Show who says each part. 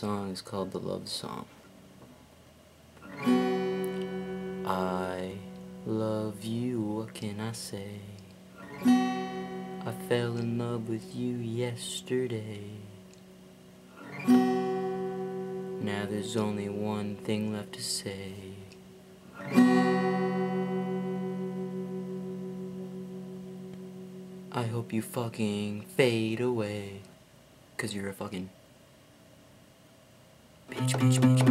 Speaker 1: song is called The Love Song. I love you, what can I say? I fell in love with you yesterday. Now there's only one thing left to say. I hope you fucking fade away. Cause you're a fucking beach, beach, beach.